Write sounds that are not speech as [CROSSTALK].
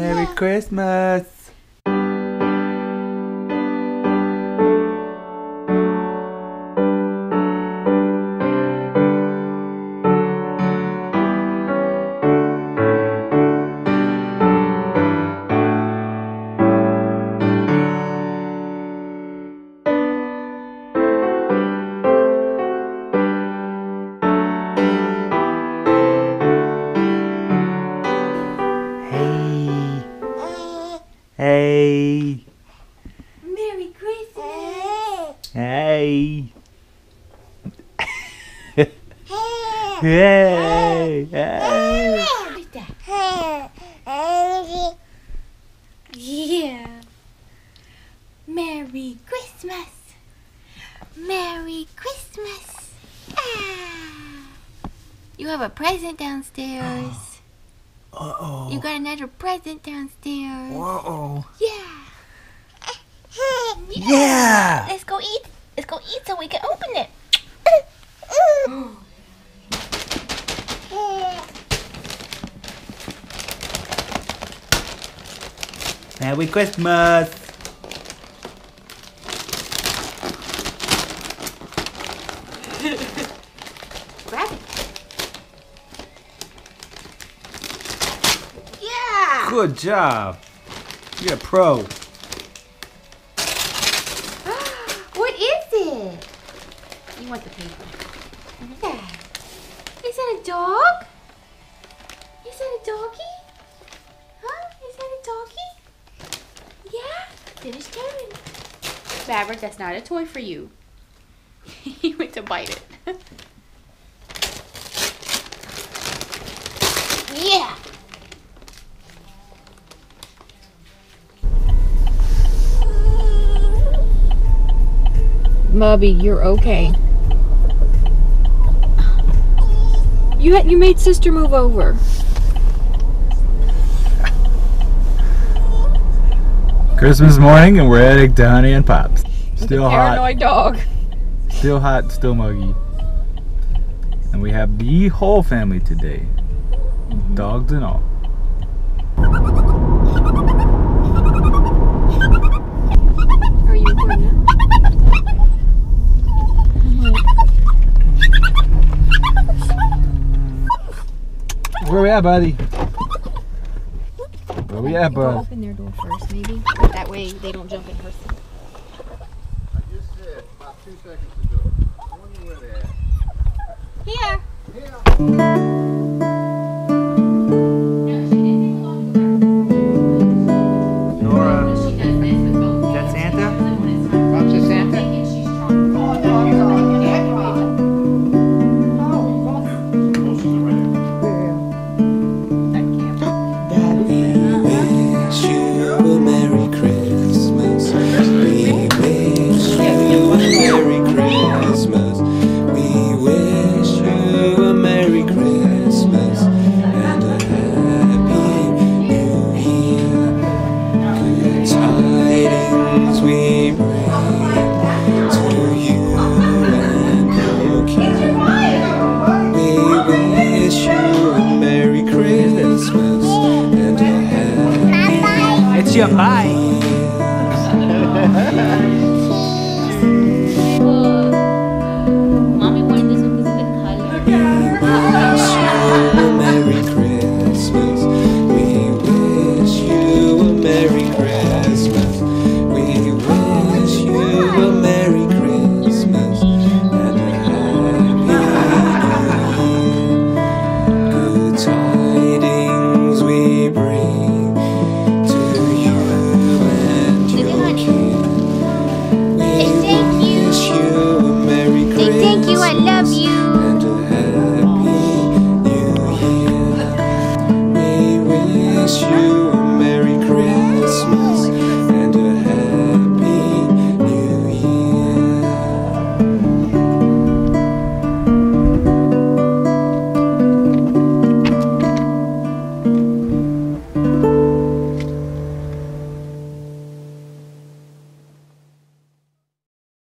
Merry Christmas. Hey. Merry Christmas. Hey. Hey. Hey. What's that? Yeah. Merry Christmas. Merry Christmas. Ah. You have a present downstairs. Uh-oh. You got another present downstairs. Whoa. Yeah. [LAUGHS] Yeah. Let's go eat. Let's go eat so we can open it. [GASPS] Merry Christmas. [LAUGHS] Good job. You're a pro. [GASPS] What is it? You want the paper? Yeah. Is that a dog? Is that a doggy? Huh? Is that a doggy? Yeah. Finish tearing. Maverick, that's not a toy for you. [LAUGHS] he went to bite it. [LAUGHS] Mubby, you're okay. You had, you made sister move over. Christmas morning and we're at Donnie and Pops. Still hot. Paranoid dog. Still hot, still muggy. And we have the whole family today. Mm-hmm. Dogs and all. Where we at, buddy? Where we at, Go bud? open their door first, maybe. That way they don't jump in her. Here. Nora, your Year. [LAUGHS] love you.